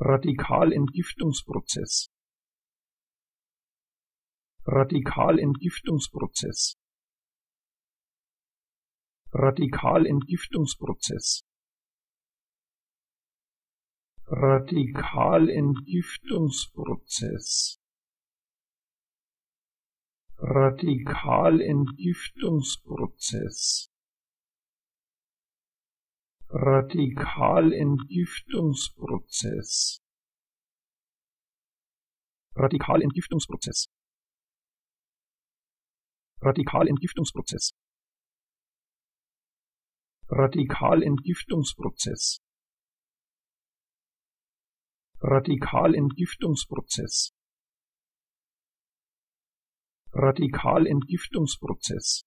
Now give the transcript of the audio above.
Radikalentgiftungsprozess. Radikalentgiftungsprozess. Radikalentgiftungsprozess. Radikalentgiftungsprozess. Radikalentgiftungsprozess Radikalentgiftungsprozess Radikalentgiftungsprozess Radikalentgiftungsprozess Radikalentgiftungsprozess Radikalentgiftungsprozess Radikalentgiftungsprozess